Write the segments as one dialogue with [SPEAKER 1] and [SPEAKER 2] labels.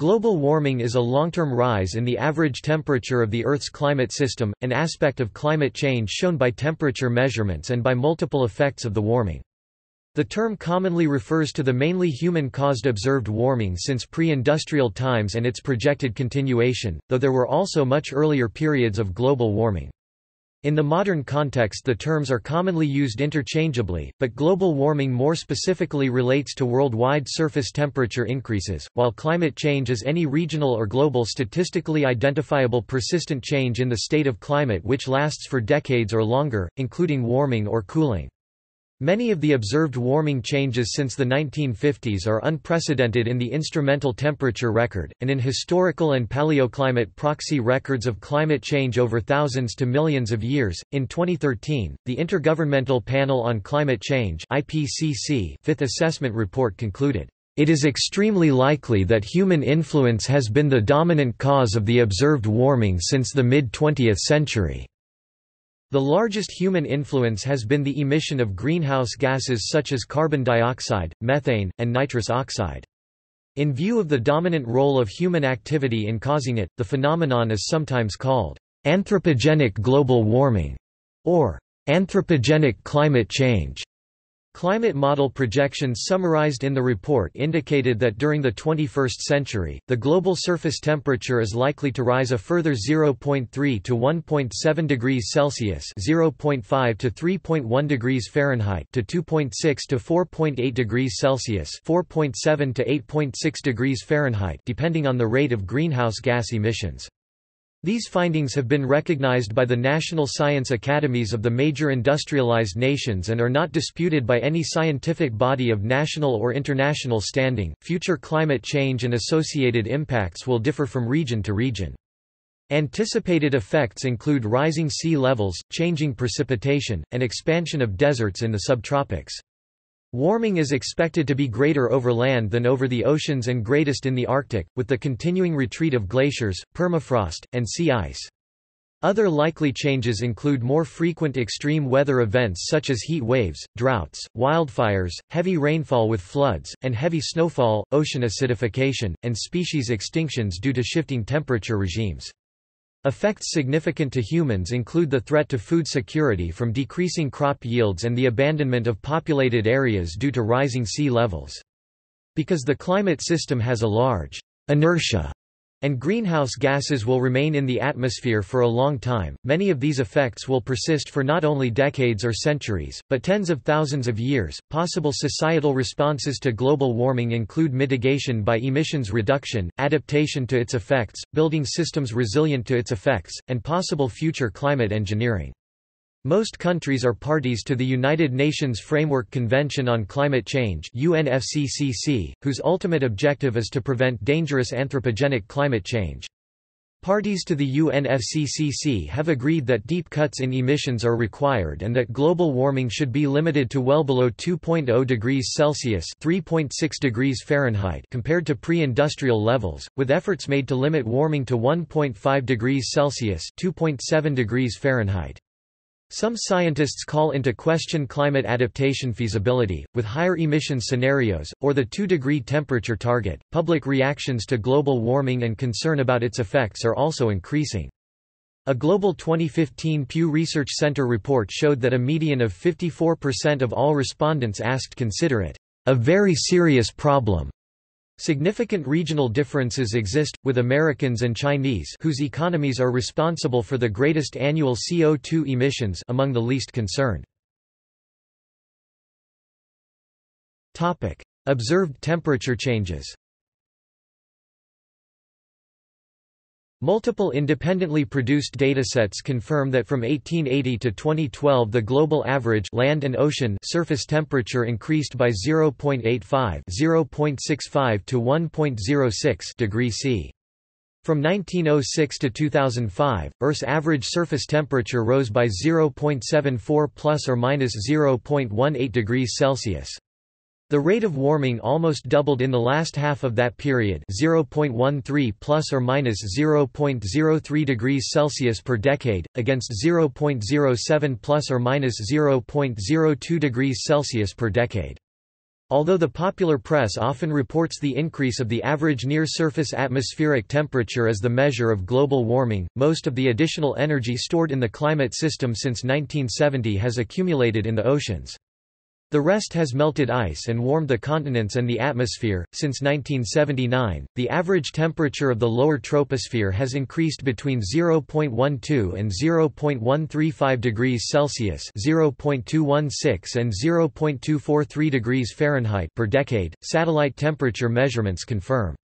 [SPEAKER 1] Global warming is a long-term rise in the average temperature of the Earth's climate system, an aspect of climate change shown by temperature measurements and by multiple effects of the warming. The term commonly refers to the mainly human-caused observed warming since pre-industrial times and its projected continuation, though there were also much earlier periods of global warming. In the modern context the terms are commonly used interchangeably, but global warming more specifically relates to worldwide surface temperature increases, while climate change is any regional or global statistically identifiable persistent change in the state of climate which lasts for decades or longer, including warming or cooling. Many of the observed warming changes since the 1950s are unprecedented in the instrumental temperature record, and in historical and paleoclimate proxy records of climate change over thousands to millions of years. In 2013, the Intergovernmental Panel on Climate Change (IPCC) Fifth Assessment Report concluded. It is extremely likely that human influence has been the dominant cause of the observed warming since the mid-20th century. The largest human influence has been the emission of greenhouse gases such as carbon dioxide, methane, and nitrous oxide. In view of the dominant role of human activity in causing it, the phenomenon is sometimes called anthropogenic global warming or anthropogenic climate change. Climate model projections summarized in the report indicated that during the 21st century, the global surface temperature is likely to rise a further 0.3 to 1.7 degrees Celsius (0.5 to 3.1 degrees Fahrenheit) to 2.6 to 4.8 degrees Celsius (4.7 to 8.6 degrees Fahrenheit) depending on the rate of greenhouse gas emissions. These findings have been recognized by the national science academies of the major industrialized nations and are not disputed by any scientific body of national or international standing. Future climate change and associated impacts will differ from region to region. Anticipated effects include rising sea levels, changing precipitation, and expansion of deserts in the subtropics. Warming is expected to be greater over land than over the oceans and greatest in the Arctic, with the continuing retreat of glaciers, permafrost, and sea ice. Other likely changes include more frequent extreme weather events such as heat waves, droughts, wildfires, heavy rainfall with floods, and heavy snowfall, ocean acidification, and species extinctions due to shifting temperature regimes. Effects significant to humans include the threat to food security from decreasing crop yields and the abandonment of populated areas due to rising sea levels. Because the climate system has a large inertia and greenhouse gases will remain in the atmosphere for a long time. Many of these effects will persist for not only decades or centuries, but tens of thousands of years. Possible societal responses to global warming include mitigation by emissions reduction, adaptation to its effects, building systems resilient to its effects, and possible future climate engineering. Most countries are parties to the United Nations Framework Convention on Climate Change UNFCCC, whose ultimate objective is to prevent dangerous anthropogenic climate change. Parties to the UNFCCC have agreed that deep cuts in emissions are required and that global warming should be limited to well below 2.0 degrees Celsius (3.6 degrees Fahrenheit) compared to pre-industrial levels, with efforts made to limit warming to 1.5 degrees Celsius (2.7 degrees Fahrenheit). Some scientists call into question climate adaptation feasibility, with higher emission scenarios, or the 2 degree temperature target. Public reactions to global warming and concern about its effects are also increasing. A global 2015 Pew Research Center report showed that a median of 54% of all respondents asked consider it a very serious problem. Significant regional differences exist, with Americans and Chinese whose economies are responsible for the greatest annual CO2 emissions among the least concerned. Observed temperature changes Multiple independently produced datasets confirm that from 1880 to 2012 the global average land and ocean surface temperature increased by 0.85 0.65 to 1.06 degrees C. From 1906 to 2005, Earth's average surface temperature rose by 0.74 plus or minus 0.18 degrees Celsius. The rate of warming almost doubled in the last half of that period 0.13 plus or minus 0.03 degrees Celsius per decade, against 0.07 plus or minus 0.02 degrees Celsius per decade. Although the popular press often reports the increase of the average near-surface atmospheric temperature as the measure of global warming, most of the additional energy stored in the climate system since 1970 has accumulated in the oceans. The rest has melted ice and warmed the continents and the atmosphere. Since 1979, the average temperature of the lower troposphere has increased between 0.12 and 0.135 degrees Celsius (0.216 and 0.243 degrees Fahrenheit) per decade. Satellite temperature measurements confirm.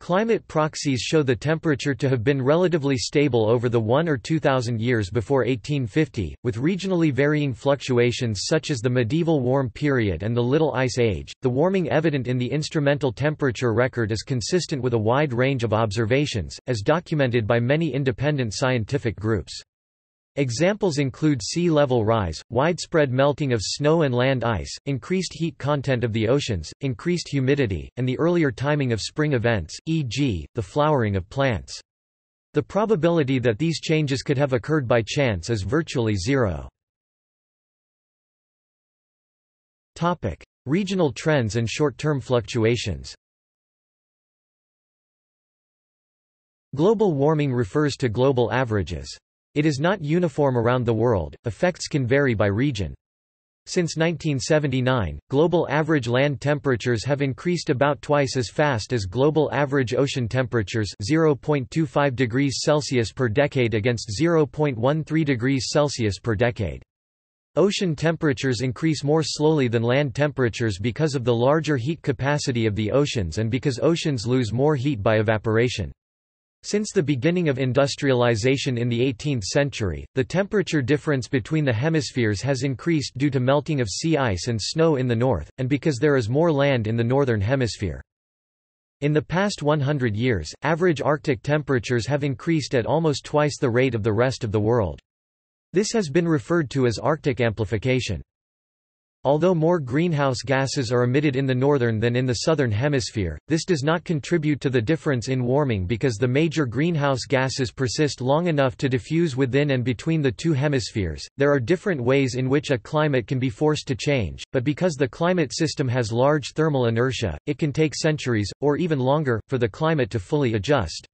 [SPEAKER 1] Climate proxies show the temperature to have been relatively stable over the 1 or 2000 years before 1850, with regionally varying fluctuations such as the medieval warm period and the Little Ice Age. The warming evident in the instrumental temperature record is consistent with a wide range of observations, as documented by many independent scientific groups. Examples include sea level rise, widespread melting of snow and land ice, increased heat content of the oceans, increased humidity, and the earlier timing of spring events, e.g., the flowering of plants. The probability that these changes could have occurred by chance is virtually zero. Topic: Regional trends and short-term fluctuations Global warming refers to global averages. It is not uniform around the world, effects can vary by region. Since 1979, global average land temperatures have increased about twice as fast as global average ocean temperatures 0.25 degrees Celsius per decade against 0.13 degrees Celsius per decade. Ocean temperatures increase more slowly than land temperatures because of the larger heat capacity of the oceans and because oceans lose more heat by evaporation. Since the beginning of industrialization in the 18th century, the temperature difference between the hemispheres has increased due to melting of sea ice and snow in the north, and because there is more land in the northern hemisphere. In the past 100 years, average Arctic temperatures have increased at almost twice the rate of the rest of the world. This has been referred to as Arctic amplification. Although more greenhouse gases are emitted in the northern than in the southern hemisphere, this does not contribute to the difference in warming because the major greenhouse gases persist long enough to diffuse within and between the two hemispheres. There are different ways in which a climate can be forced to change, but because the climate system has large thermal inertia, it can take centuries, or even longer, for the climate to fully adjust.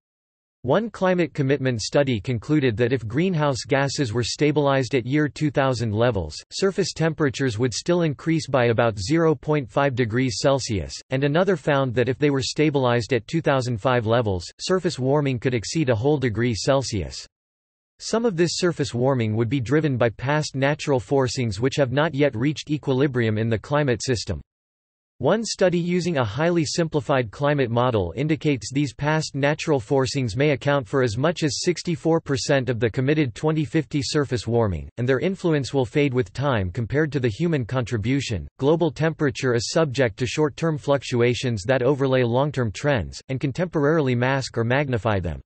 [SPEAKER 1] One climate commitment study concluded that if greenhouse gases were stabilized at year 2000 levels, surface temperatures would still increase by about 0.5 degrees Celsius, and another found that if they were stabilized at 2005 levels, surface warming could exceed a whole degree Celsius. Some of this surface warming would be driven by past natural forcings which have not yet reached equilibrium in the climate system. One study using a highly simplified climate model indicates these past natural forcings may account for as much as 64% of the committed 2050 surface warming, and their influence will fade with time compared to the human contribution. Global temperature is subject to short term fluctuations that overlay long term trends, and can temporarily mask or magnify them.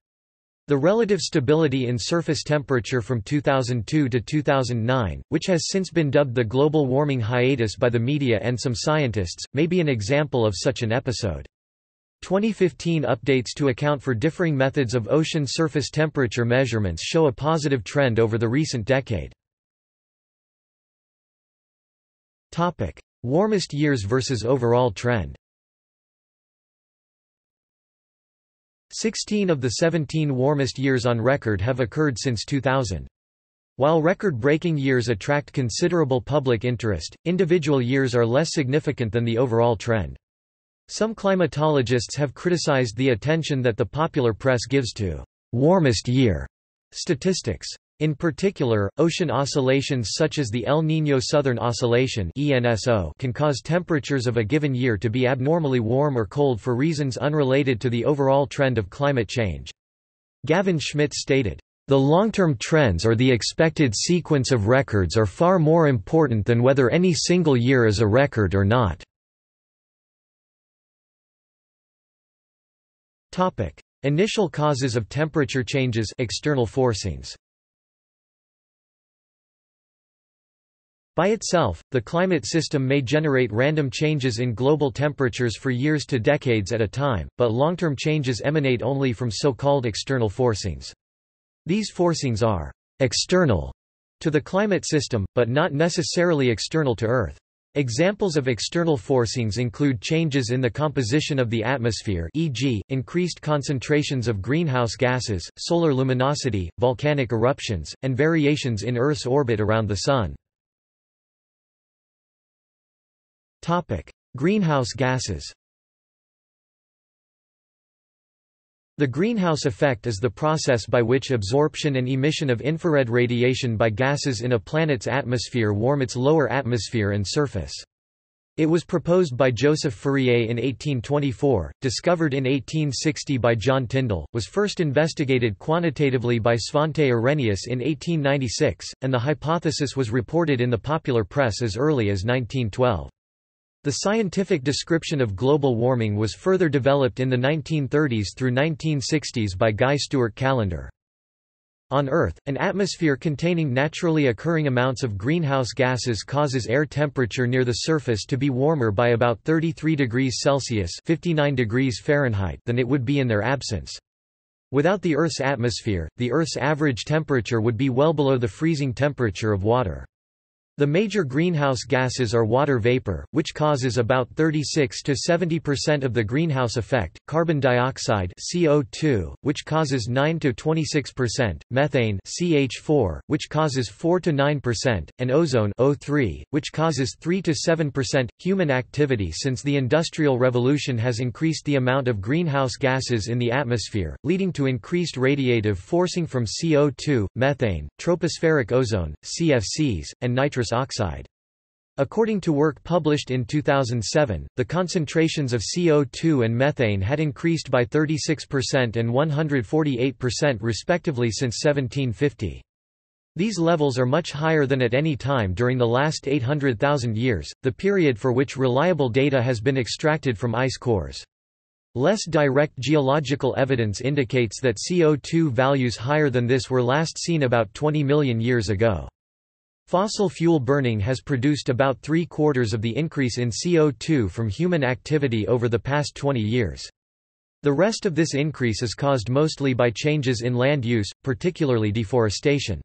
[SPEAKER 1] The relative stability in surface temperature from 2002 to 2009, which has since been dubbed the global warming hiatus by the media and some scientists, may be an example of such an episode. 2015 updates to account for differing methods of ocean surface temperature measurements show a positive trend over the recent decade. Topic: Warmest years versus overall trend 16 of the 17 warmest years on record have occurred since 2000. While record-breaking years attract considerable public interest, individual years are less significant than the overall trend. Some climatologists have criticized the attention that the popular press gives to warmest year statistics. In particular, ocean oscillations such as the El Niño Southern Oscillation can cause temperatures of a given year to be abnormally warm or cold for reasons unrelated to the overall trend of climate change. Gavin Schmidt stated, "...the long-term trends or the expected sequence of records are far more important than whether any single year is a record or not." Initial causes of temperature changes external forcings. By itself, the climate system may generate random changes in global temperatures for years to decades at a time, but long-term changes emanate only from so-called external forcings. These forcings are external to the climate system, but not necessarily external to Earth. Examples of external forcings include changes in the composition of the atmosphere e.g., increased concentrations of greenhouse gases, solar luminosity, volcanic eruptions, and variations in Earth's orbit around the Sun. Greenhouse gases The greenhouse effect is the process by which absorption and emission of infrared radiation by gases in a planet's atmosphere warm its lower atmosphere and surface. It was proposed by Joseph Fourier in 1824, discovered in 1860 by John Tyndall, was first investigated quantitatively by Svante Arrhenius in 1896, and the hypothesis was reported in the popular press as early as 1912. The scientific description of global warming was further developed in the 1930s through 1960s by Guy Stewart Callendar. On Earth, an atmosphere containing naturally occurring amounts of greenhouse gases causes air temperature near the surface to be warmer by about 33 degrees Celsius 59 degrees Fahrenheit than it would be in their absence. Without the Earth's atmosphere, the Earth's average temperature would be well below the freezing temperature of water. The major greenhouse gases are water vapor, which causes about 36 to 70% of the greenhouse effect, carbon dioxide (CO2), which causes 9 to 26%, methane (CH4), which causes 4 to 9%, and ozone (O3), which causes 3 to 7%. Human activity since the industrial revolution has increased the amount of greenhouse gases in the atmosphere, leading to increased radiative forcing from CO2, methane, tropospheric ozone, CFCs, and nitrous oxide. According to work published in 2007, the concentrations of CO2 and methane had increased by 36% and 148% respectively since 1750. These levels are much higher than at any time during the last 800,000 years, the period for which reliable data has been extracted from ice cores. Less direct geological evidence indicates that CO2 values higher than this were last seen about 20 million years ago. Fossil fuel burning has produced about three-quarters of the increase in CO2 from human activity over the past 20 years. The rest of this increase is caused mostly by changes in land use, particularly deforestation.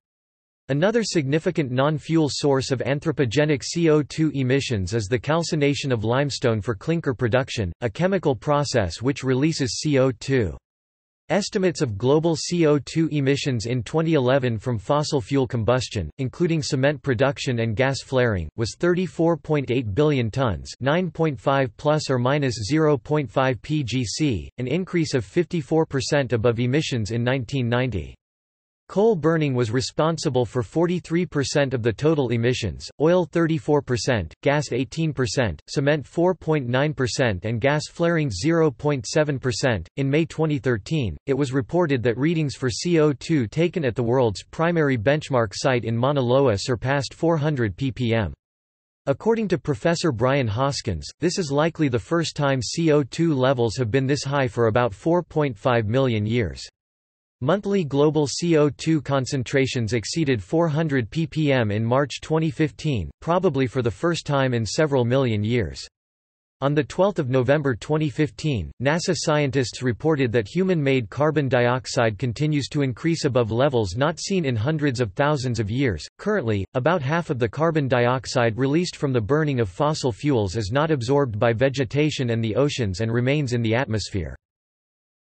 [SPEAKER 1] Another significant non-fuel source of anthropogenic CO2 emissions is the calcination of limestone for clinker production, a chemical process which releases CO2. Estimates of global CO2 emissions in 2011 from fossil fuel combustion, including cement production and gas flaring, was 34.8 billion tons, 9.5 plus or minus 0.5 pgc, an increase of 54% above emissions in 1990. Coal burning was responsible for 43% of the total emissions, oil 34%, gas 18%, cement 4.9%, and gas flaring 0.7%. In May 2013, it was reported that readings for CO2 taken at the world's primary benchmark site in Mauna Loa surpassed 400 ppm. According to Professor Brian Hoskins, this is likely the first time CO2 levels have been this high for about 4.5 million years. Monthly global CO2 concentrations exceeded 400 ppm in March 2015, probably for the first time in several million years. On 12 November 2015, NASA scientists reported that human-made carbon dioxide continues to increase above levels not seen in hundreds of thousands of years. Currently, about half of the carbon dioxide released from the burning of fossil fuels is not absorbed by vegetation and the oceans and remains in the atmosphere.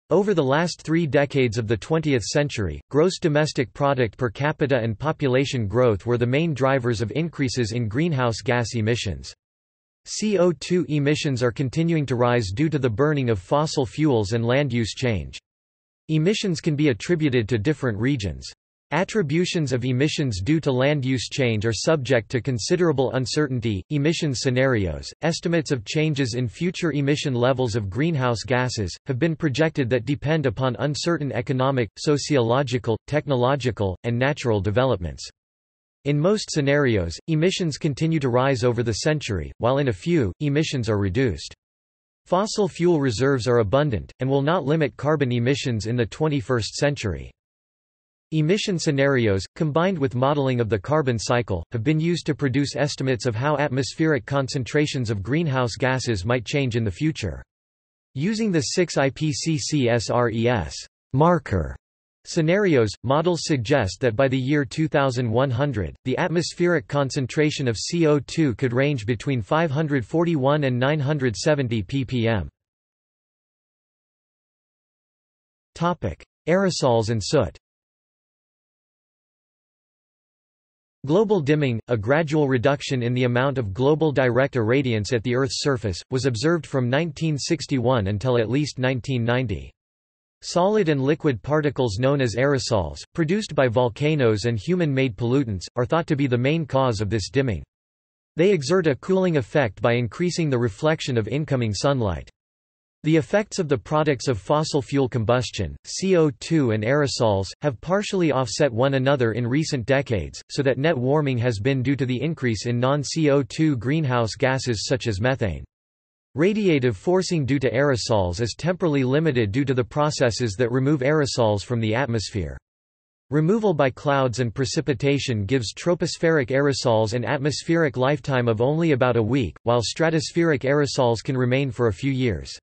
[SPEAKER 1] Over the last three decades of the 20th century, gross domestic product per capita and population growth were the main drivers of increases in greenhouse gas emissions. CO2 emissions are continuing to rise due to the burning of fossil fuels and land use change. Emissions can be attributed to different regions. Attributions of emissions due to land use change are subject to considerable uncertainty. Emissions scenarios, estimates of changes in future emission levels of greenhouse gases, have been projected that depend upon uncertain economic, sociological, technological, and natural developments. In most scenarios, emissions continue to rise over the century, while in a few, emissions are reduced. Fossil fuel reserves are abundant, and will not limit carbon emissions in the 21st century. Emission scenarios, combined with modeling of the carbon cycle, have been used to produce estimates of how atmospheric concentrations of greenhouse gases might change in the future. Using the 6 IPCC SRES marker Scenarios – Models suggest that by the year 2100, the atmospheric concentration of CO2 could range between 541 and 970 ppm. Aerosols and soot Global dimming, a gradual reduction in the amount of global direct irradiance at the Earth's surface, was observed from 1961 until at least 1990. Solid and liquid particles known as aerosols, produced by volcanoes and human-made pollutants, are thought to be the main cause of this dimming. They exert a cooling effect by increasing the reflection of incoming sunlight. The effects of the products of fossil fuel combustion, CO2 and aerosols, have partially offset one another in recent decades, so that net warming has been due to the increase in non-CO2 greenhouse gases such as methane. Radiative forcing due to aerosols is temporally limited due to the processes that remove aerosols from the atmosphere. Removal by clouds and precipitation gives tropospheric aerosols an atmospheric lifetime of only about a week, while stratospheric aerosols can remain for a few years.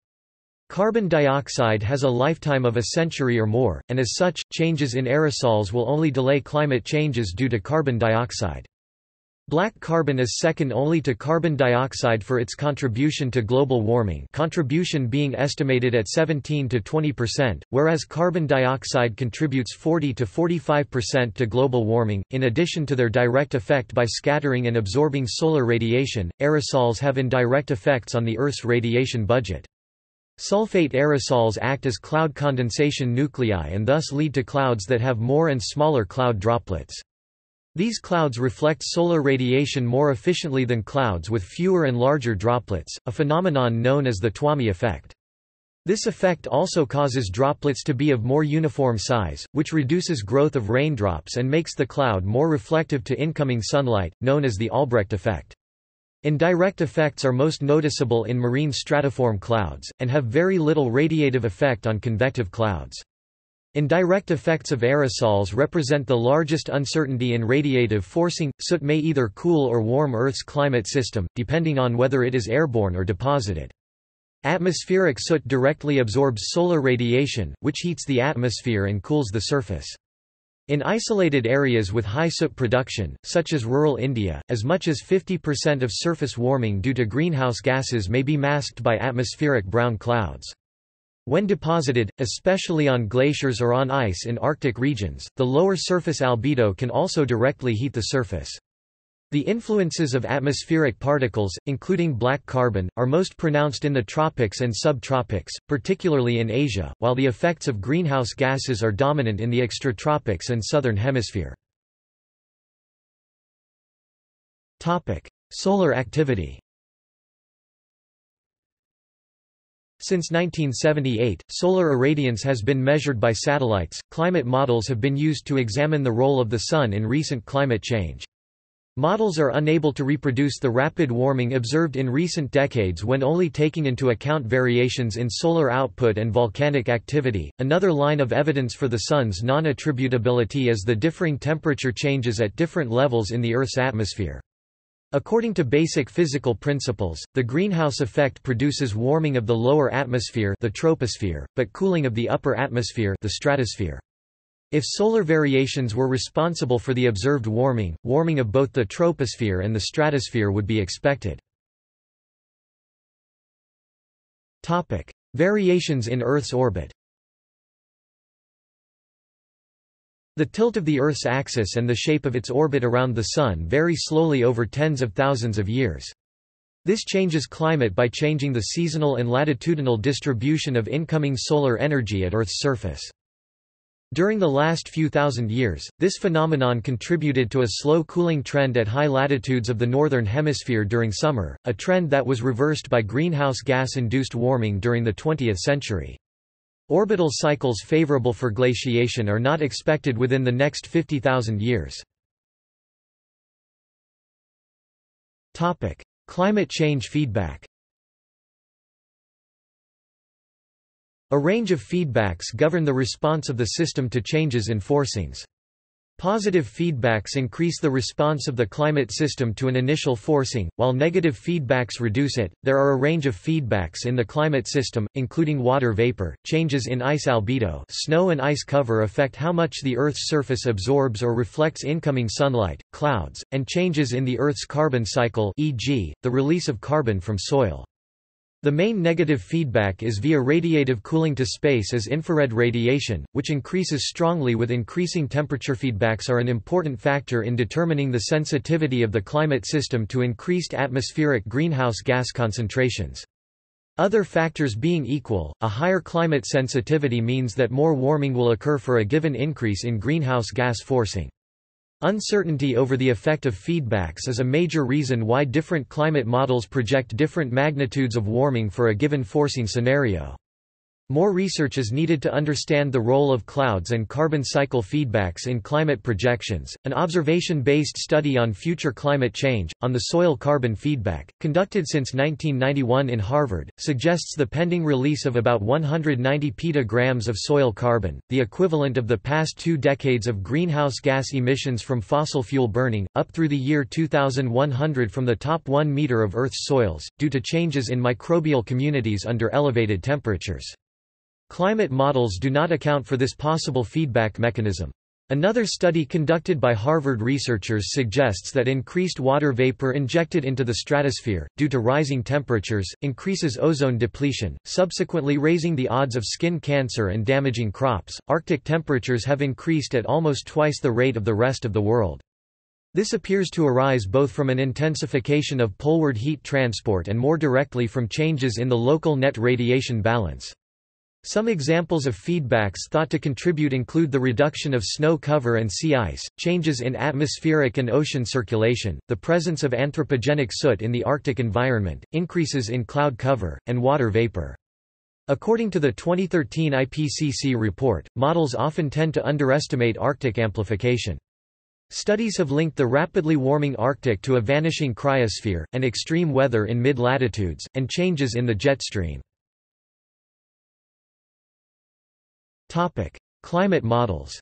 [SPEAKER 1] Carbon dioxide has a lifetime of a century or more, and as such, changes in aerosols will only delay climate changes due to carbon dioxide. Black carbon is second only to carbon dioxide for its contribution to global warming contribution being estimated at 17 to 20%, whereas carbon dioxide contributes 40 to 45% to global warming. In addition to their direct effect by scattering and absorbing solar radiation, aerosols have indirect effects on the Earth's radiation budget. Sulfate aerosols act as cloud condensation nuclei and thus lead to clouds that have more and smaller cloud droplets. These clouds reflect solar radiation more efficiently than clouds with fewer and larger droplets, a phenomenon known as the Twomey effect. This effect also causes droplets to be of more uniform size, which reduces growth of raindrops and makes the cloud more reflective to incoming sunlight, known as the Albrecht effect. Indirect effects are most noticeable in marine stratiform clouds, and have very little radiative effect on convective clouds. Indirect effects of aerosols represent the largest uncertainty in radiative forcing. Soot may either cool or warm Earth's climate system, depending on whether it is airborne or deposited. Atmospheric soot directly absorbs solar radiation, which heats the atmosphere and cools the surface. In isolated areas with high soot production, such as rural India, as much as 50% of surface warming due to greenhouse gases may be masked by atmospheric brown clouds. When deposited, especially on glaciers or on ice in Arctic regions, the lower surface albedo can also directly heat the surface. The influences of atmospheric particles, including black carbon, are most pronounced in the tropics and subtropics, particularly in Asia, while the effects of greenhouse gases are dominant in the extratropics and southern hemisphere. Solar activity Since 1978, solar irradiance has been measured by satellites. Climate models have been used to examine the role of the Sun in recent climate change. Models are unable to reproduce the rapid warming observed in recent decades when only taking into account variations in solar output and volcanic activity. Another line of evidence for the Sun's non attributability is the differing temperature changes at different levels in the Earth's atmosphere. According to basic physical principles, the greenhouse effect produces warming of the lower atmosphere the troposphere, but cooling of the upper atmosphere the stratosphere. If solar variations were responsible for the observed warming, warming of both the troposphere and the stratosphere would be expected. Topic: Variations in Earth's orbit The tilt of the Earth's axis and the shape of its orbit around the Sun vary slowly over tens of thousands of years. This changes climate by changing the seasonal and latitudinal distribution of incoming solar energy at Earth's surface. During the last few thousand years, this phenomenon contributed to a slow cooling trend at high latitudes of the northern hemisphere during summer, a trend that was reversed by greenhouse gas-induced warming during the 20th century. Orbital cycles favorable for glaciation are not expected within the next 50,000 years. Climate change feedback A range of feedbacks govern the response of the system to changes in forcings. Positive feedbacks increase the response of the climate system to an initial forcing, while negative feedbacks reduce it. There are a range of feedbacks in the climate system, including water vapor, changes in ice albedo, snow and ice cover affect how much the Earth's surface absorbs or reflects incoming sunlight, clouds, and changes in the Earth's carbon cycle, e.g., the release of carbon from soil. The main negative feedback is via radiative cooling to space as infrared radiation, which increases strongly with increasing temperature. Feedbacks are an important factor in determining the sensitivity of the climate system to increased atmospheric greenhouse gas concentrations. Other factors being equal, a higher climate sensitivity means that more warming will occur for a given increase in greenhouse gas forcing. Uncertainty over the effect of feedbacks is a major reason why different climate models project different magnitudes of warming for a given forcing scenario. More research is needed to understand the role of clouds and carbon cycle feedbacks in climate projections. An observation based study on future climate change, on the soil carbon feedback, conducted since 1991 in Harvard, suggests the pending release of about 190 petagrams of soil carbon, the equivalent of the past two decades of greenhouse gas emissions from fossil fuel burning, up through the year 2100 from the top one meter of Earth's soils, due to changes in microbial communities under elevated temperatures. Climate models do not account for this possible feedback mechanism. Another study conducted by Harvard researchers suggests that increased water vapor injected into the stratosphere, due to rising temperatures, increases ozone depletion, subsequently raising the odds of skin cancer and damaging crops. Arctic temperatures have increased at almost twice the rate of the rest of the world. This appears to arise both from an intensification of poleward heat transport and more directly from changes in the local net radiation balance. Some examples of feedbacks thought to contribute include the reduction of snow cover and sea ice, changes in atmospheric and ocean circulation, the presence of anthropogenic soot in the Arctic environment, increases in cloud cover, and water vapor. According to the 2013 IPCC report, models often tend to underestimate Arctic amplification. Studies have linked the rapidly warming Arctic to a vanishing cryosphere, and extreme weather in mid-latitudes, and changes in the jet stream. Climate models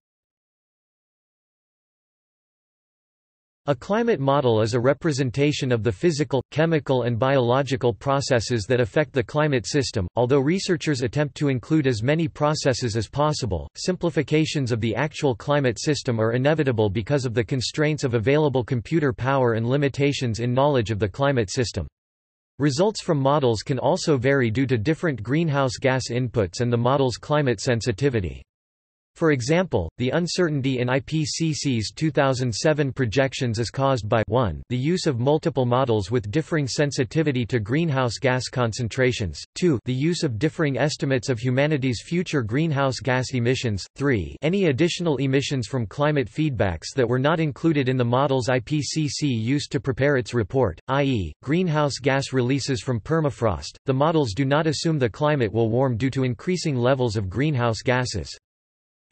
[SPEAKER 1] A climate model is a representation of the physical, chemical and biological processes that affect the climate system. Although researchers attempt to include as many processes as possible, simplifications of the actual climate system are inevitable because of the constraints of available computer power and limitations in knowledge of the climate system. Results from models can also vary due to different greenhouse gas inputs and the model's climate sensitivity. For example, the uncertainty in IPCC's 2007 projections is caused by 1 the use of multiple models with differing sensitivity to greenhouse gas concentrations, 2 the use of differing estimates of humanity's future greenhouse gas emissions, 3 any additional emissions from climate feedbacks that were not included in the models IPCC used to prepare its report, i.e., greenhouse gas releases from permafrost. The models do not assume the climate will warm due to increasing levels of greenhouse gases.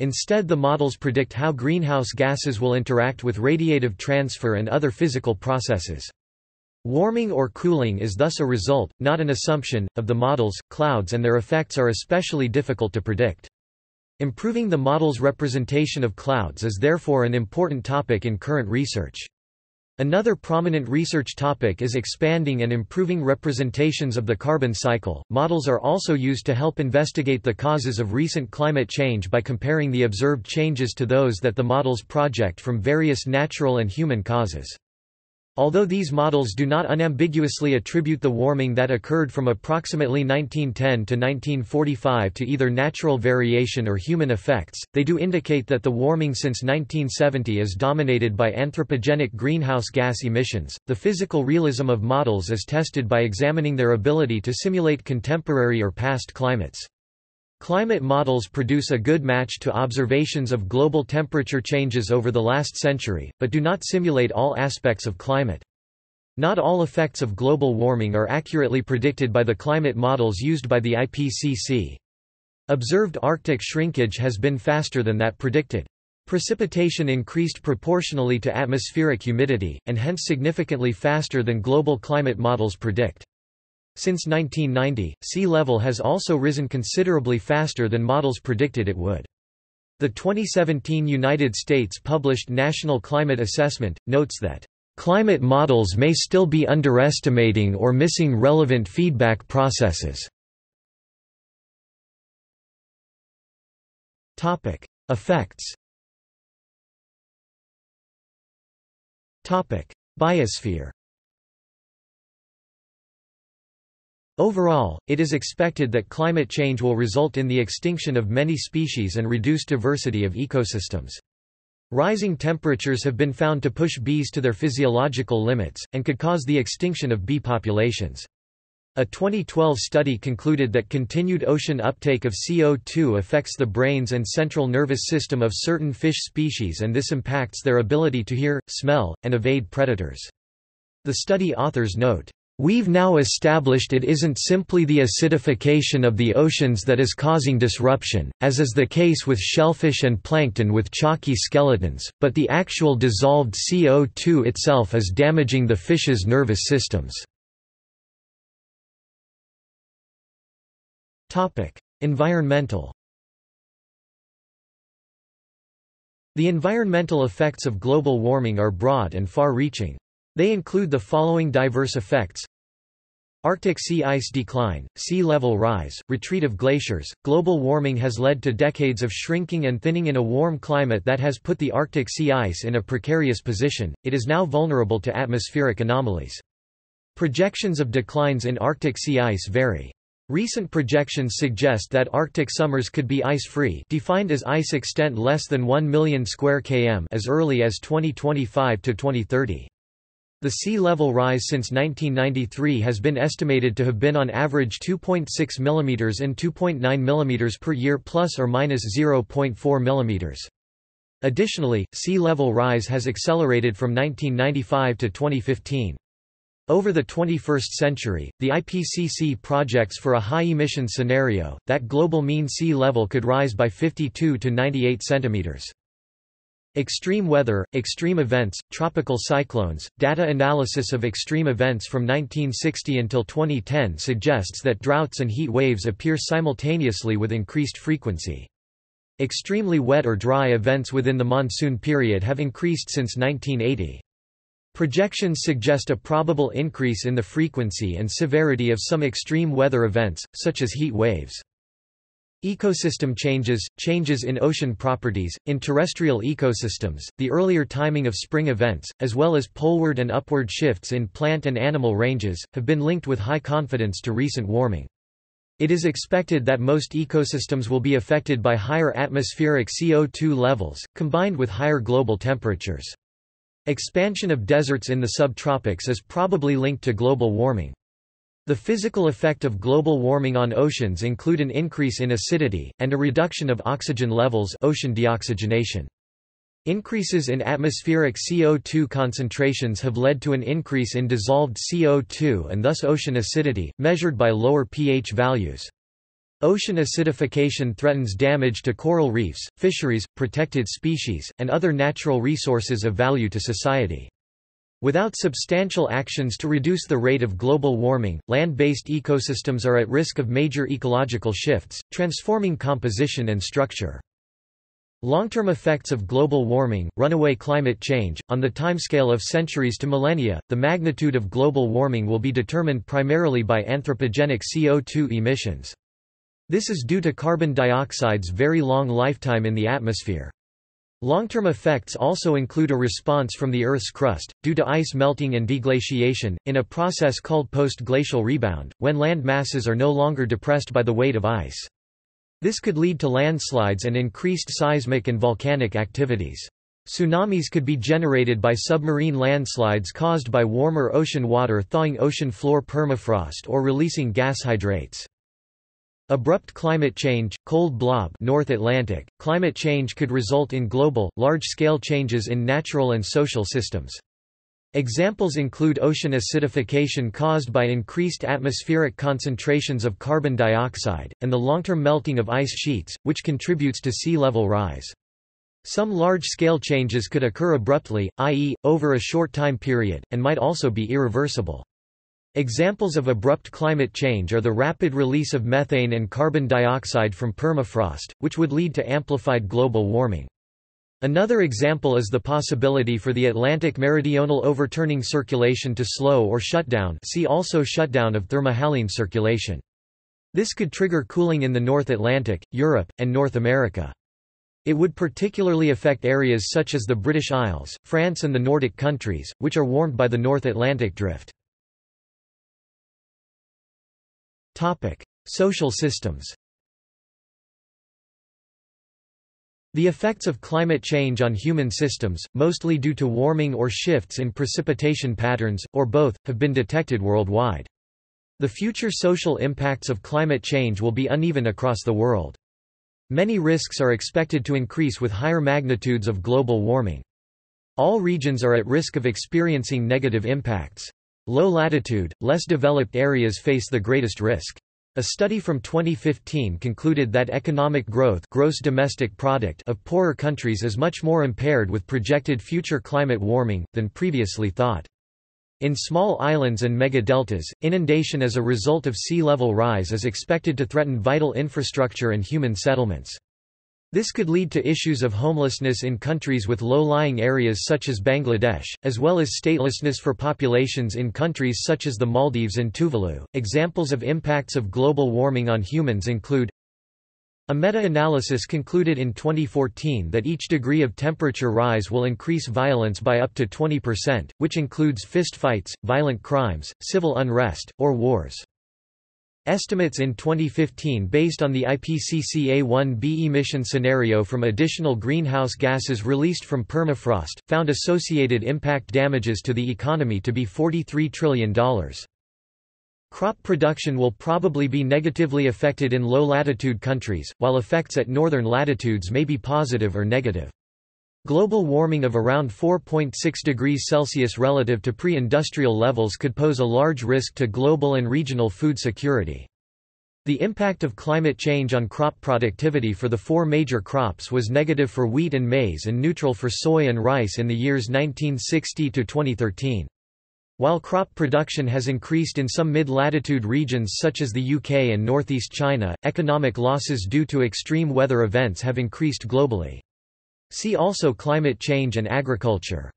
[SPEAKER 1] Instead the models predict how greenhouse gases will interact with radiative transfer and other physical processes. Warming or cooling is thus a result, not an assumption, of the models. Clouds and their effects are especially difficult to predict. Improving the model's representation of clouds is therefore an important topic in current research. Another prominent research topic is expanding and improving representations of the carbon cycle. Models are also used to help investigate the causes of recent climate change by comparing the observed changes to those that the models project from various natural and human causes. Although these models do not unambiguously attribute the warming that occurred from approximately 1910 to 1945 to either natural variation or human effects, they do indicate that the warming since 1970 is dominated by anthropogenic greenhouse gas emissions. The physical realism of models is tested by examining their ability to simulate contemporary or past climates. Climate models produce a good match to observations of global temperature changes over the last century, but do not simulate all aspects of climate. Not all effects of global warming are accurately predicted by the climate models used by the IPCC. Observed Arctic shrinkage has been faster than that predicted. Precipitation increased proportionally to atmospheric humidity, and hence significantly faster than global climate models predict. Since 1990, sea level has also risen considerably faster than models predicted it would. The 2017 United States published National Climate Assessment, notes that, "...climate models may still be underestimating or missing relevant feedback processes." Topic: Effects Topic: Biosphere Overall, it is expected that climate change will result in the extinction of many species and reduce diversity of ecosystems. Rising temperatures have been found to push bees to their physiological limits, and could cause the extinction of bee populations. A 2012 study concluded that continued ocean uptake of CO2 affects the brains and central nervous system of certain fish species and this impacts their ability to hear, smell, and evade predators. The study authors note, We've now established it isn't simply the acidification of the oceans that is causing disruption, as is the case with shellfish and plankton with chalky skeletons, but the actual dissolved CO2 itself is damaging the fish's nervous systems. environmental The environmental effects of global warming are broad and far-reaching. They include the following diverse effects Arctic sea ice decline, sea level rise, retreat of glaciers. Global warming has led to decades of shrinking and thinning in a warm climate that has put the Arctic sea ice in a precarious position. It is now vulnerable to atmospheric anomalies. Projections of declines in Arctic sea ice vary. Recent projections suggest that Arctic summers could be ice-free defined as ice extent less than 1 million square km as early as 2025 to 2030. The sea level rise since 1993 has been estimated to have been on average 2.6 mm and 2.9 mm per year plus or minus 0.4 mm. Additionally, sea level rise has accelerated from 1995 to 2015. Over the 21st century, the IPCC projects for a high-emission scenario, that global mean sea level could rise by 52 to 98 centimeters. Extreme weather, extreme events, tropical cyclones, data analysis of extreme events from 1960 until 2010 suggests that droughts and heat waves appear simultaneously with increased frequency. Extremely wet or dry events within the monsoon period have increased since 1980. Projections suggest a probable increase in the frequency and severity of some extreme weather events, such as heat waves. Ecosystem changes, changes in ocean properties, in terrestrial ecosystems, the earlier timing of spring events, as well as poleward and upward shifts in plant and animal ranges, have been linked with high confidence to recent warming. It is expected that most ecosystems will be affected by higher atmospheric CO2 levels, combined with higher global temperatures. Expansion of deserts in the subtropics is probably linked to global warming. The physical effect of global warming on oceans include an increase in acidity, and a reduction of oxygen levels ocean deoxygenation. Increases in atmospheric CO2 concentrations have led to an increase in dissolved CO2 and thus ocean acidity, measured by lower pH values. Ocean acidification threatens damage to coral reefs, fisheries, protected species, and other natural resources of value to society. Without substantial actions to reduce the rate of global warming, land-based ecosystems are at risk of major ecological shifts, transforming composition and structure. Long-term effects of global warming, runaway climate change, on the timescale of centuries to millennia, the magnitude of global warming will be determined primarily by anthropogenic CO2 emissions. This is due to carbon dioxide's very long lifetime in the atmosphere. Long-term effects also include a response from the Earth's crust, due to ice melting and deglaciation, in a process called post-glacial rebound, when land masses are no longer depressed by the weight of ice. This could lead to landslides and increased seismic and volcanic activities. Tsunamis could be generated by submarine landslides caused by warmer ocean water thawing ocean floor permafrost or releasing gas hydrates. Abrupt climate change, cold blob North Atlantic, climate change could result in global, large-scale changes in natural and social systems. Examples include ocean acidification caused by increased atmospheric concentrations of carbon dioxide, and the long-term melting of ice sheets, which contributes to sea level rise. Some large-scale changes could occur abruptly, i.e., over a short time period, and might also be irreversible. Examples of abrupt climate change are the rapid release of methane and carbon dioxide from permafrost, which would lead to amplified global warming. Another example is the possibility for the Atlantic meridional overturning circulation to slow or shut down see also shutdown of thermohaline circulation. This could trigger cooling in the North Atlantic, Europe, and North America. It would particularly affect areas such as the British Isles, France and the Nordic countries, which are warmed by the North Atlantic drift. Social systems The effects of climate change on human systems, mostly due to warming or shifts in precipitation patterns, or both, have been detected worldwide. The future social impacts of climate change will be uneven across the world. Many risks are expected to increase with higher magnitudes of global warming. All regions are at risk of experiencing negative impacts. Low-latitude, less developed areas face the greatest risk. A study from 2015 concluded that economic growth gross domestic product of poorer countries is much more impaired with projected future climate warming, than previously thought. In small islands and megadeltas, inundation as a result of sea level rise is expected to threaten vital infrastructure and human settlements. This could lead to issues of homelessness in countries with low-lying areas such as Bangladesh, as well as statelessness for populations in countries such as the Maldives and Tuvalu. Examples of impacts of global warming on humans include a meta-analysis concluded in 2014 that each degree of temperature rise will increase violence by up to 20%, which includes fistfights, violent crimes, civil unrest, or wars. Estimates in 2015 based on the IPCC A1b emission scenario from additional greenhouse gases released from permafrost, found associated impact damages to the economy to be $43 trillion. Crop production will probably be negatively affected in low-latitude countries, while effects at northern latitudes may be positive or negative. Global warming of around 4.6 degrees Celsius relative to pre-industrial levels could pose a large risk to global and regional food security. The impact of climate change on crop productivity for the four major crops was negative for wheat and maize and neutral for soy and rice in the years 1960 to 2013. While crop production has increased in some mid-latitude regions such as the UK and northeast China, economic losses due to extreme weather events have increased globally. See also climate change and agriculture.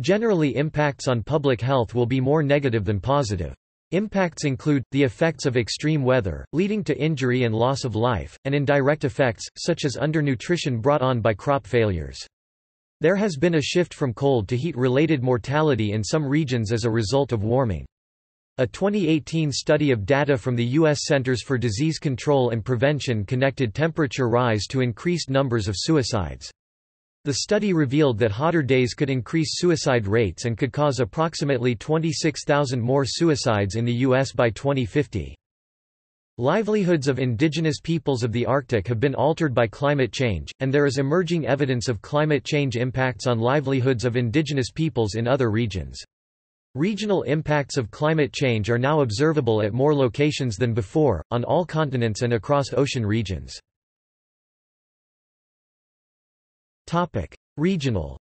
[SPEAKER 1] Generally impacts on public health will be more negative than positive. Impacts include, the effects of extreme weather, leading to injury and loss of life, and indirect effects, such as undernutrition brought on by crop failures. There has been a shift from cold to heat-related mortality in some regions as a result of warming. A 2018 study of data from the U.S. Centers for Disease Control and Prevention connected temperature rise to increased numbers of suicides. The study revealed that hotter days could increase suicide rates and could cause approximately 26,000 more suicides in the U.S. by 2050. Livelihoods of indigenous peoples of the Arctic have been altered by climate change, and there is emerging evidence of climate change impacts on livelihoods of indigenous peoples in other regions. Regional impacts of climate change are now observable at more locations than before, on all continents and across ocean regions. Regional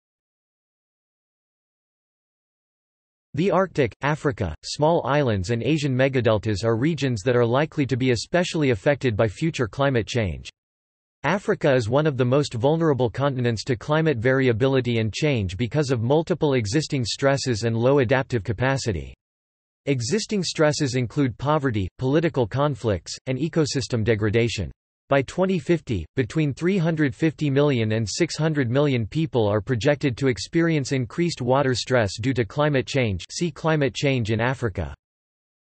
[SPEAKER 1] The Arctic, Africa, small islands and Asian megadeltas are regions that are likely to be especially affected by future climate change. Africa is one of the most vulnerable continents to climate variability and change because of multiple existing stresses and low adaptive capacity. Existing stresses include poverty, political conflicts, and ecosystem degradation. By 2050, between 350 million and 600 million people are projected to experience increased water stress due to climate change see climate change in Africa.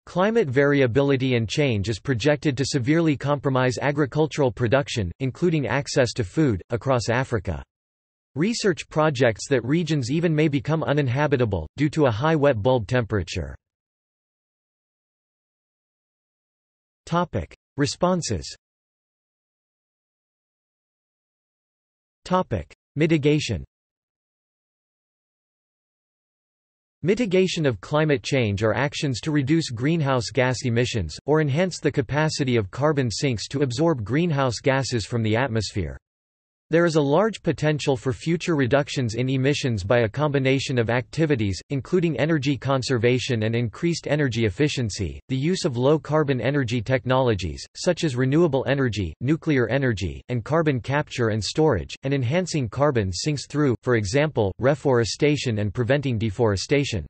[SPEAKER 1] Climate variability and change is projected to severely compromise agricultural production, including access to food, across Africa. Research projects that regions even may become uninhabitable, due to a high wet bulb temperature. Responses Mitigation Mitigation of climate change are actions to reduce greenhouse gas emissions, or enhance the capacity of carbon sinks to absorb greenhouse gases from the atmosphere. There is a large potential for future reductions in emissions by a combination of activities, including energy conservation and increased energy efficiency, the use of low-carbon energy technologies, such as renewable energy, nuclear energy, and carbon capture and storage, and enhancing carbon sinks through, for example, reforestation and preventing deforestation.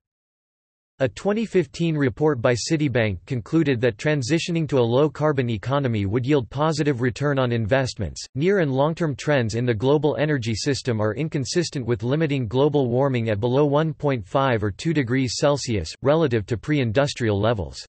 [SPEAKER 1] A 2015 report by Citibank concluded that transitioning to a low carbon economy would yield positive return on investments. Near and long term trends in the global energy system are inconsistent with limiting global warming at below 1.5 or 2 degrees Celsius, relative to pre industrial levels.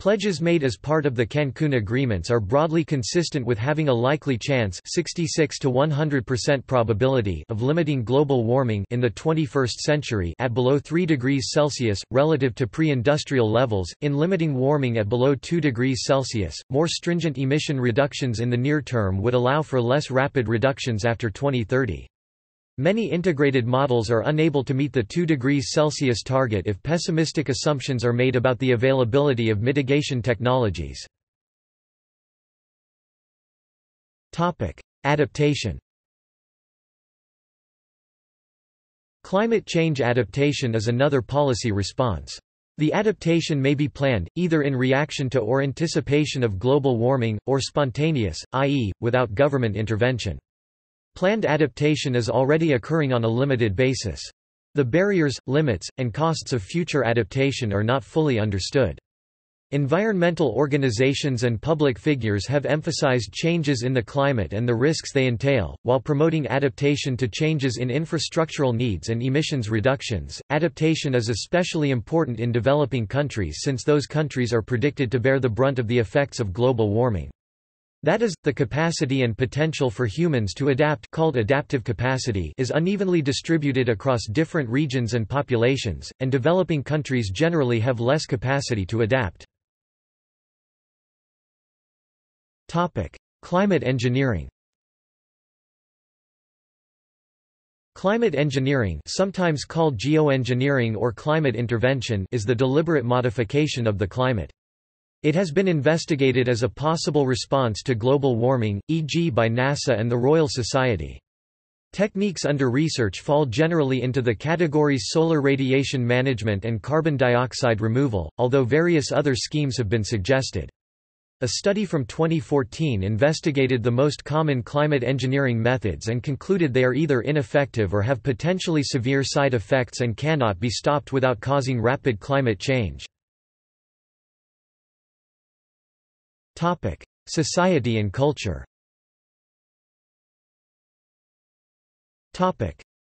[SPEAKER 1] Pledges made as part of the Cancun agreements are broadly consistent with having a likely chance 66 to 100% probability of limiting global warming in the 21st century at below 3 degrees Celsius, relative to pre-industrial levels, in limiting warming at below 2 degrees Celsius. More stringent emission reductions in the near term would allow for less rapid reductions after 2030. Many integrated models are unable to meet the 2 degrees Celsius target if pessimistic assumptions are made about the availability of mitigation technologies. Adaptation Climate change adaptation is another policy response. The adaptation may be planned, either in reaction to or anticipation of global warming, or spontaneous, i.e., without government intervention. Planned adaptation is already occurring on a limited basis. The barriers, limits, and costs of future adaptation are not fully understood. Environmental organizations and public figures have emphasized changes in the climate and the risks they entail, while promoting adaptation to changes in infrastructural needs and emissions reductions. Adaptation is especially important in developing countries since those countries are predicted to bear the brunt of the effects of global warming. That is, the capacity and potential for humans to adapt called adaptive capacity is unevenly distributed across different regions and populations, and developing countries generally have less capacity to adapt. Climate engineering Climate engineering sometimes called geoengineering or climate intervention is the deliberate modification of the climate. It has been investigated as a possible response to global warming, e.g. by NASA and the Royal Society. Techniques under research fall generally into the categories solar radiation management and carbon dioxide removal, although various other schemes have been suggested. A study from 2014 investigated the most common climate engineering methods and concluded they are either ineffective or have potentially severe side effects and cannot be stopped without causing rapid climate change. Society and culture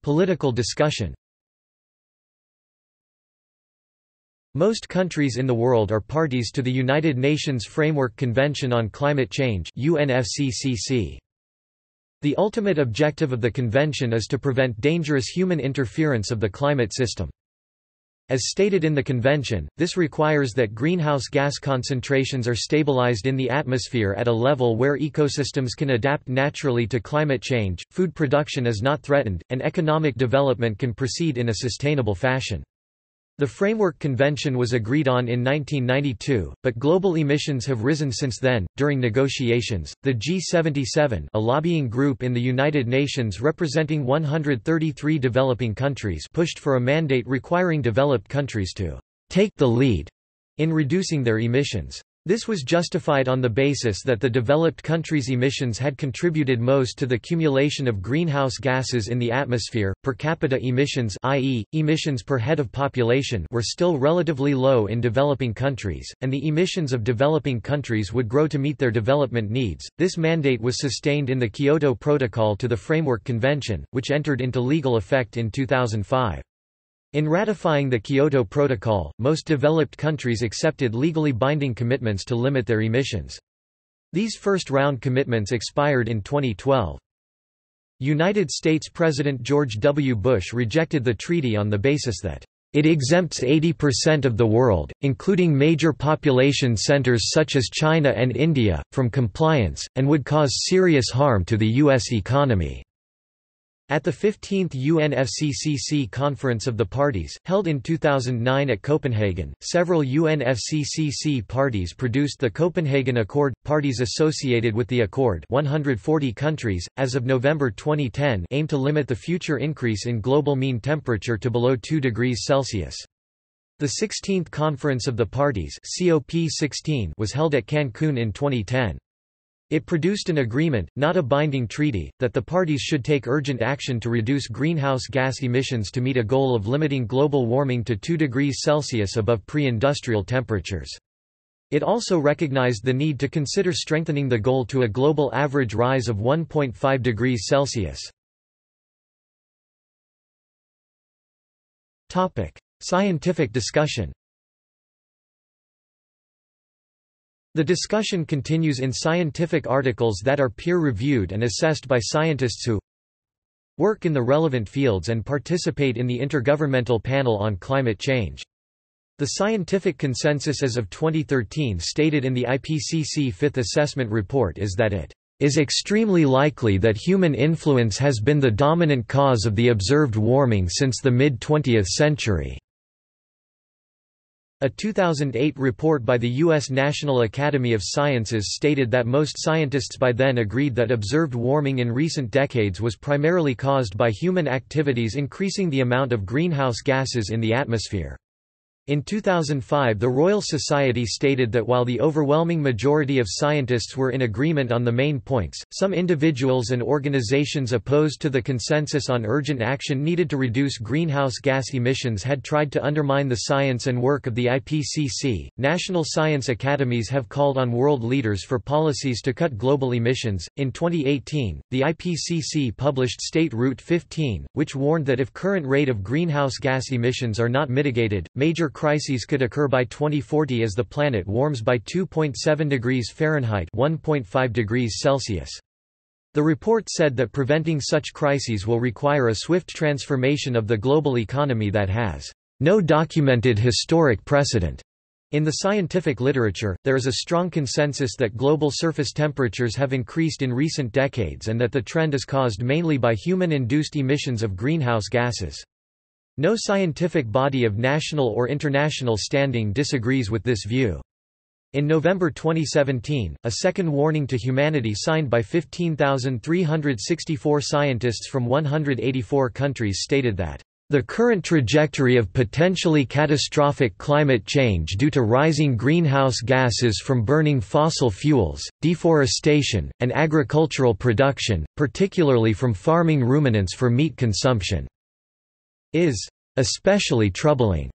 [SPEAKER 1] Political discussion Most countries in the world are parties to the United Nations Framework Convention on Climate Change UNFCCC. The ultimate objective of the convention is to prevent dangerous human interference of the climate system. As stated in the convention, this requires that greenhouse gas concentrations are stabilized in the atmosphere at a level where ecosystems can adapt naturally to climate change, food production is not threatened, and economic development can proceed in a sustainable fashion. The Framework Convention was agreed on in 1992, but global emissions have risen since then. During negotiations, the G77, a lobbying group in the United Nations representing 133 developing countries, pushed for a mandate requiring developed countries to take the lead in reducing their emissions. This was justified on the basis that the developed countries' emissions had contributed most to the accumulation of greenhouse gases in the atmosphere. Per capita emissions, i.e., emissions per head of population, were still relatively low in developing countries, and the emissions of developing countries would grow to meet their development needs. This mandate was sustained in the Kyoto Protocol to the Framework Convention, which entered into legal effect in 2005. In ratifying the Kyoto Protocol, most developed countries accepted legally binding commitments to limit their emissions. These first-round commitments expired in 2012. United States President George W. Bush rejected the treaty on the basis that it exempts 80% of the world, including major population centers such as China and India, from compliance, and would cause serious harm to the U.S. economy. At the 15th UNFCCC Conference of the Parties, held in 2009 at Copenhagen, several UNFCCC parties produced the Copenhagen Accord. Parties associated with the Accord 140 countries, as of November 2010 aim to limit the future increase in global mean temperature to below 2 degrees Celsius. The 16th Conference of the Parties COP16 was held at Cancun in 2010. It produced an agreement, not a binding treaty, that the parties should take urgent action to reduce greenhouse gas emissions to meet a goal of limiting global warming to 2 degrees Celsius above pre-industrial temperatures. It also recognized the need to consider strengthening the goal to a global average rise of 1.5 degrees Celsius. Scientific discussion The discussion continues in scientific articles that are peer-reviewed and assessed by scientists who work in the relevant fields and participate in the Intergovernmental Panel on Climate Change. The scientific consensus as of 2013 stated in the IPCC Fifth Assessment Report is that it is extremely likely that human influence has been the dominant cause of the observed warming since the mid-20th century. A 2008 report by the U.S. National Academy of Sciences stated that most scientists by then agreed that observed warming in recent decades was primarily caused by human activities increasing the amount of greenhouse gases in the atmosphere. In 2005 the Royal Society stated that while the overwhelming majority of scientists were in agreement on the main points, some individuals and organizations opposed to the consensus on urgent action needed to reduce greenhouse gas emissions had tried to undermine the science and work of the IPCC. National science academies have called on world leaders for policies to cut global emissions. In 2018, the IPCC published State Route 15, which warned that if current rate of greenhouse gas emissions are not mitigated, major crises could occur by 2040 as the planet warms by 2.7 degrees Fahrenheit 1.5 degrees Celsius. The report said that preventing such crises will require a swift transformation of the global economy that has no documented historic precedent. In the scientific literature, there is a strong consensus that global surface temperatures have increased in recent decades and that the trend is caused mainly by human-induced emissions of greenhouse gases. No scientific body of national or international standing disagrees with this view. In November 2017, a second warning to humanity signed by 15,364 scientists from 184 countries stated that the current trajectory of potentially catastrophic climate change due to rising greenhouse gases from burning fossil fuels, deforestation, and agricultural production, particularly from farming ruminants for meat consumption, is especially troubling.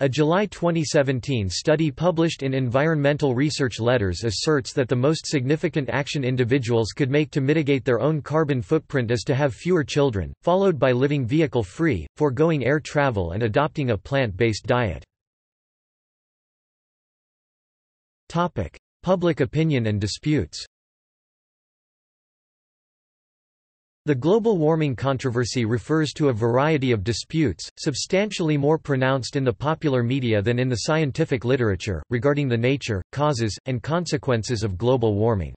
[SPEAKER 1] A July 2017 study published in Environmental Research Letters asserts that the most significant action individuals could make to mitigate their own carbon footprint is to have fewer children, followed by living vehicle-free, foregoing air travel and adopting a plant-based diet. Public opinion and disputes The global warming controversy refers to a variety of disputes, substantially more pronounced in the popular media than in the scientific literature, regarding the nature, causes, and consequences of global warming.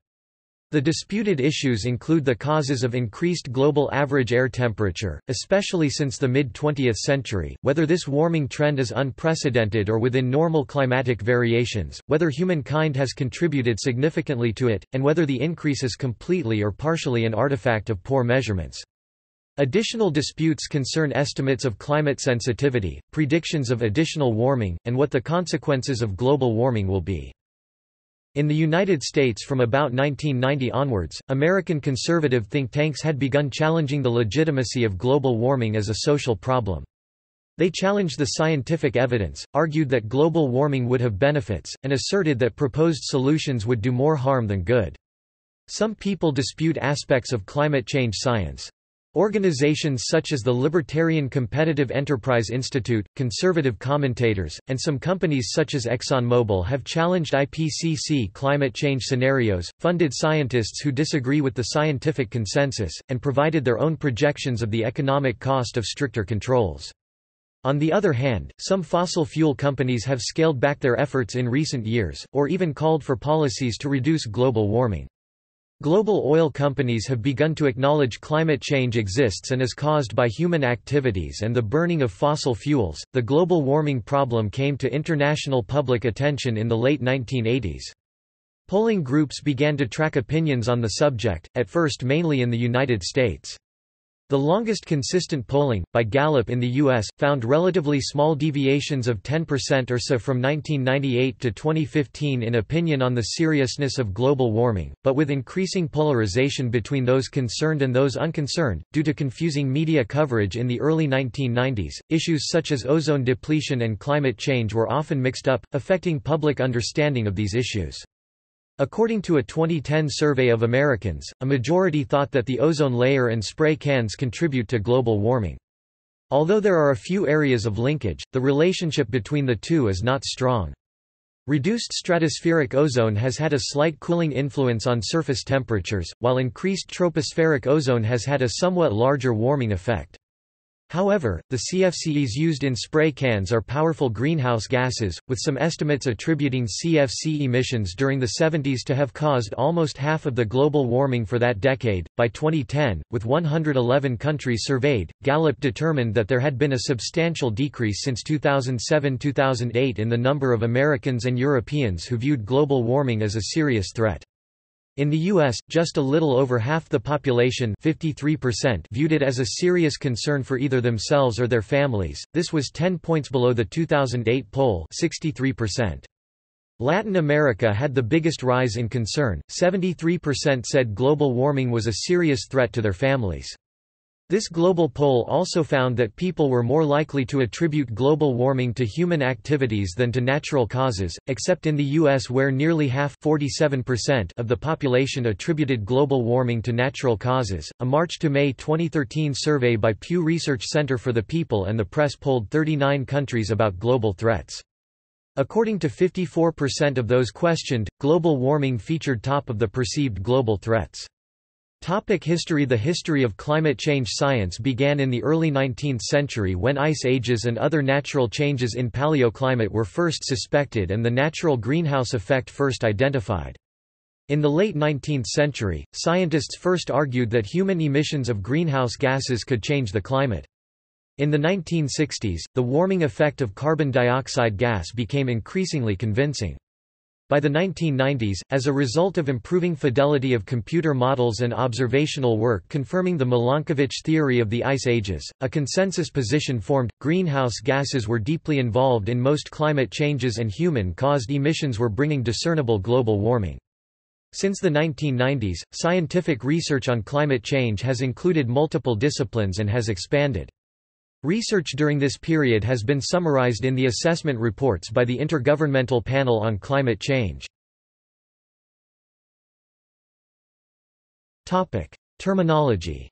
[SPEAKER 1] The disputed issues include the causes of increased global average air temperature, especially since the mid-20th century, whether this warming trend is unprecedented or within normal climatic variations, whether humankind has contributed significantly to it, and whether the increase is completely or partially an artifact of poor measurements. Additional disputes concern estimates of climate sensitivity, predictions of additional warming, and what the consequences of global warming will be. In the United States from about 1990 onwards, American conservative think tanks had begun challenging the legitimacy of global warming as a social problem. They challenged the scientific evidence, argued that global warming would have benefits, and asserted that proposed solutions would do more harm than good. Some people dispute aspects of climate change science. Organizations such as the Libertarian Competitive Enterprise Institute, conservative commentators, and some companies such as ExxonMobil have challenged IPCC climate change scenarios, funded scientists who disagree with the scientific consensus, and provided their own projections of the economic cost of stricter controls. On the other hand, some fossil fuel companies have scaled back their efforts in recent years, or even called for policies to reduce global warming. Global oil companies have begun to acknowledge climate change exists and is caused by human activities and the burning of fossil fuels. The global warming problem came to international public attention in the late 1980s. Polling groups began to track opinions on the subject, at first mainly in the United States. The longest consistent polling, by Gallup in the U.S., found relatively small deviations of 10% or so from 1998 to 2015 in opinion on the seriousness of global warming, but with increasing polarization between those concerned and those unconcerned. Due to confusing media coverage in the early 1990s, issues such as ozone depletion and climate change were often mixed up, affecting public understanding of these issues. According to a 2010 survey of Americans, a majority thought that the ozone layer and spray cans contribute to global warming. Although there are a few areas of linkage, the relationship between the two is not strong. Reduced stratospheric ozone has had a slight cooling influence on surface temperatures, while increased tropospheric ozone has had a somewhat larger warming effect. However, the CFCs used in spray cans are powerful greenhouse gases, with some estimates attributing CFC emissions during the 70s to have caused almost half of the global warming for that decade. By 2010, with 111 countries surveyed, Gallup determined that there had been a substantial decrease since 2007 2008 in the number of Americans and Europeans who viewed global warming as a serious threat. In the U.S., just a little over half the population 53% viewed it as a serious concern for either themselves or their families, this was 10 points below the 2008 poll 63%. Latin America had the biggest rise in concern, 73% said global warming was a serious threat to their families. This global poll also found that people were more likely to attribute global warming to human activities than to natural causes, except in the U.S. where nearly half 47% of the population attributed global warming to natural causes. A March to May 2013 survey by Pew Research Center for the People and the Press polled 39 countries about global threats. According to 54% of those questioned, global warming featured top of the perceived global threats. Topic history The history of climate change science began in the early 19th century when ice ages and other natural changes in paleoclimate were first suspected and the natural greenhouse effect first identified. In the late 19th century, scientists first argued that human emissions of greenhouse gases could change the climate. In the 1960s, the warming effect of carbon dioxide gas became increasingly convincing. By the 1990s, as a result of improving fidelity of computer models and observational work confirming the Milankovitch theory of the ice ages, a consensus position formed. Greenhouse gases were deeply involved in most climate changes and human-caused emissions were bringing discernible global warming. Since the 1990s, scientific research on climate change has included multiple disciplines and has expanded. Research during this period has been summarized in the assessment reports by the Intergovernmental Panel on Climate Change. Terminology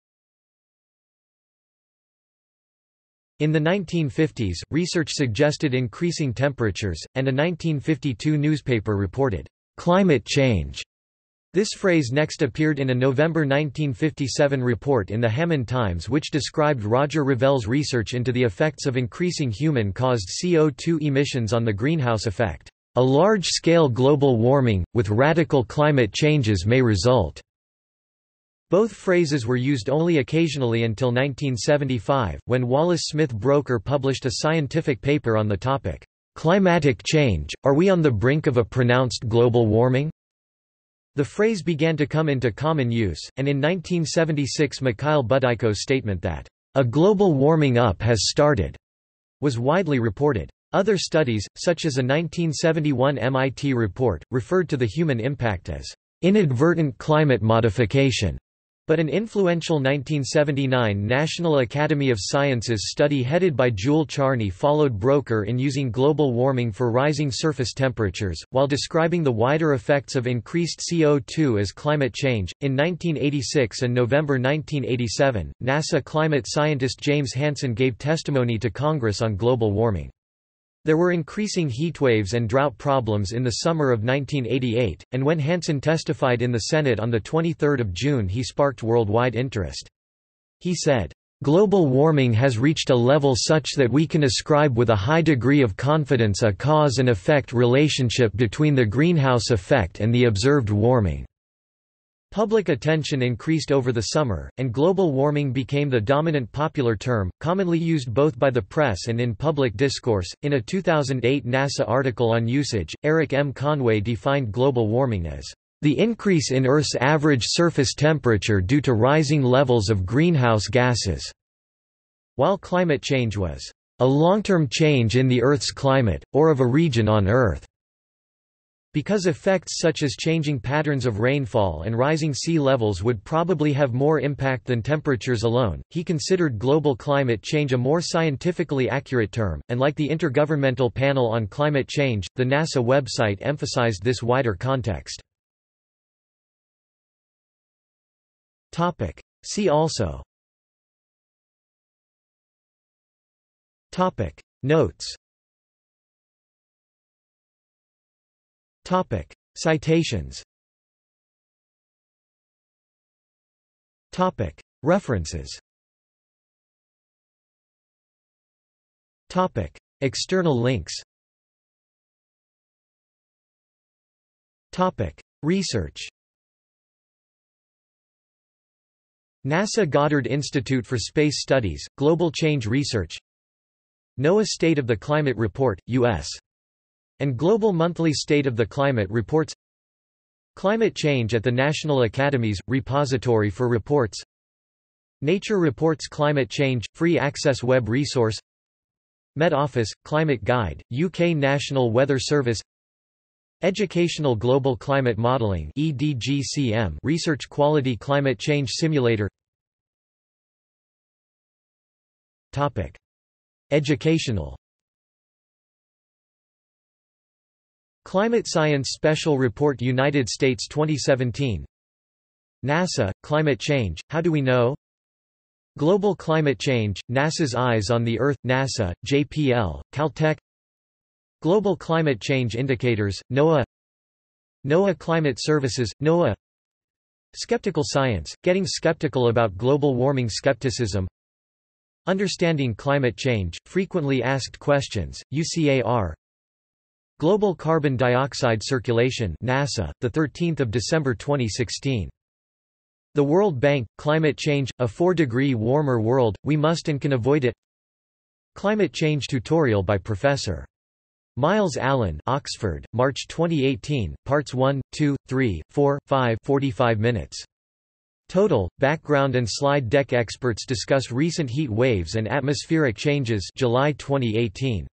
[SPEAKER 1] In the 1950s, research suggested increasing temperatures, and a 1952 newspaper reported, "...climate change", this phrase next appeared in a November 1957 report in the Hammond Times which described Roger Revelle's research into the effects of increasing human-caused CO2 emissions on the greenhouse effect. A large-scale global warming, with radical climate changes may result. Both phrases were used only occasionally until 1975, when Wallace Smith Broecker published a scientific paper on the topic, "'Climatic Change, Are We on the Brink of a Pronounced Global Warming?' The phrase began to come into common use, and in 1976 Mikhail Budyko's statement that, "...a global warming up has started," was widely reported. Other studies, such as a 1971 MIT report, referred to the human impact as inadvertent climate modification. But an influential 1979 National Academy of Sciences study headed by Jule Charney followed Broecker in using global warming for rising surface temperatures, while describing the wider effects of increased CO2 as climate change. In 1986 and November 1987, NASA climate scientist James Hansen gave testimony to Congress on global warming. There were increasing heatwaves and drought problems in the summer of 1988, and when Hansen testified in the Senate on 23 June he sparked worldwide interest. He said, Global warming has reached a level such that we can ascribe with a high degree of confidence a cause and effect relationship between the greenhouse effect and the observed warming. Public attention increased over the summer, and global warming became the dominant popular term, commonly used both by the press and in public discourse. In a 2008 NASA article on usage, Eric M. Conway defined global warming as the increase in Earth's average surface temperature due to rising levels of greenhouse gases, while climate change was a long-term change in the Earth's climate, or of a region on Earth. Because effects such as changing patterns of rainfall and rising sea levels would probably have more impact than temperatures alone, he considered global climate change a more scientifically accurate term, and like the Intergovernmental Panel on Climate Change, the NASA website emphasized this wider context. See also. Notes Topic. Citations Topic. References Topic. External links Topic. Research NASA Goddard Institute for Space Studies, Global Change Research NOAA State of the Climate Report, U.S and Global Monthly State of the Climate Reports Climate Change at the National Academies – Repository for Reports Nature Reports Climate Change – Free access web resource Met Office – Climate Guide, UK National Weather Service Educational Global Climate Modelling EDGCM Research Quality Climate Change Simulator Topic. Educational Climate Science Special Report United States 2017 NASA, Climate Change, How Do We Know? Global Climate Change, NASA's Eyes on the Earth, NASA, JPL, Caltech. Global Climate Change Indicators, NOAA. NOAA Climate Services, NOAA. Skeptical Science, Getting Skeptical About Global Warming Skepticism. Understanding Climate Change, Frequently Asked Questions, UCAR Global Carbon Dioxide Circulation NASA, 13 December 2016. The World Bank, Climate Change, A 4-Degree Warmer World, We Must and Can Avoid It Climate Change Tutorial by Professor. Myles Allen Oxford, March 2018, Parts 1, 2, 3, 4, 5 45 minutes. Total, background and slide deck experts discuss recent heat waves and atmospheric changes July 2018.